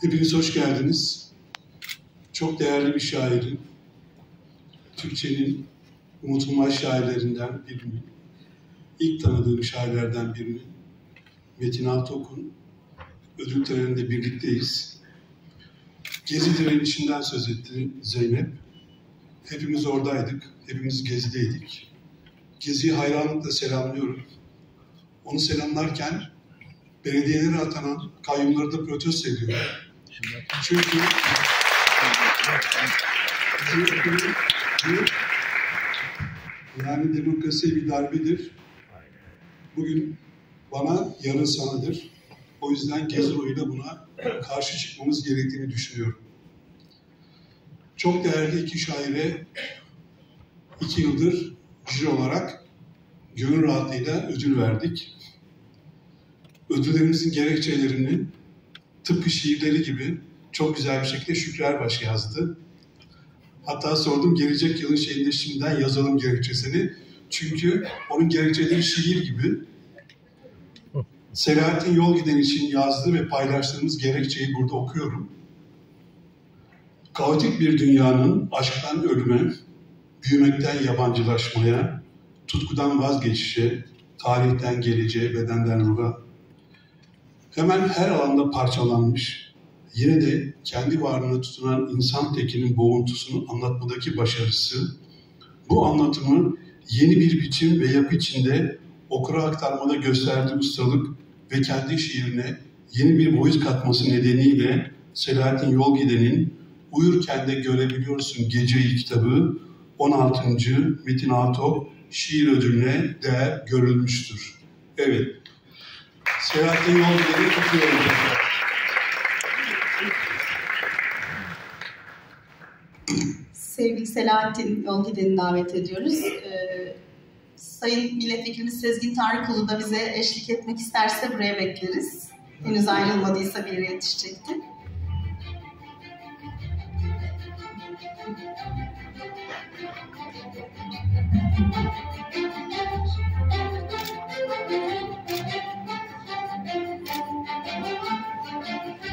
Hepiniz hoş geldiniz. Çok değerli bir şairin, Türkçenin unutulmaz şairlerinden birinin, ilk tanıdığım şairlerden birinin, Metin Altok'un ödül töreninde birlikteyiz. Gezi direnişinden söz etti Zeynep. Hepimiz oradaydık, hepimiz gezideydik. Gezi'yi hayranlıkla selamlıyorum. Onu selamlarken belediyelere atanan kayyumları da protesto ediyorum. Çünkü yani demokrasi bir darbedir. Bugün bana, yarın sanadır. O yüzden Gezi oyuyla buna karşı çıkmamız gerektiğini düşünüyorum. Çok değerli iki şaire iki yıldır jüri olarak gönül rahatlığıyla ödül verdik. Ödüllerimizin gerekçelerini tıpkı şiirleri gibi çok güzel bir şekilde Şükrü Erbaş yazdı. Hatta sordum gelecek yılın şeyinde şimdiden yazalım gerekçesini. Çünkü onun gerekçeleri şiir gibi. Selahattin Yol Giden için yazdığı ve paylaştığımız gerekçeyi burada okuyorum. Kaotik bir dünyanın aşktan ölüme, büyümekten yabancılaşmaya, tutkudan vazgeçişe, tarihten geleceğe, bedenden ruha, hemen her alanda parçalanmış, yine de kendi varlığına tutunan insan tekinin boğuntusunu anlatmadaki başarısı, bu anlatımı yeni bir biçim ve yapı içinde okura aktarmada gösterdiği ustalık ve kendi şiirine yeni bir boyut katması nedeniyle Selahattin Yolgiden'in Uyurken de Görebiliyorsun Geceyi kitabı 16. Metin Atok şiir ödülüne değer görülmüştür. Evet. Selahattin Yolgiden'i kutluyorum. Sevgili Selahattin Yolgiden'i davet ediyoruz. Ee, Sayın Milletvekilimiz Sezgin Tanrıkulu da bize eşlik etmek isterse buraya bekleriz. Henüz ayrılmadıysa bir yere yetişecektir. Thank you.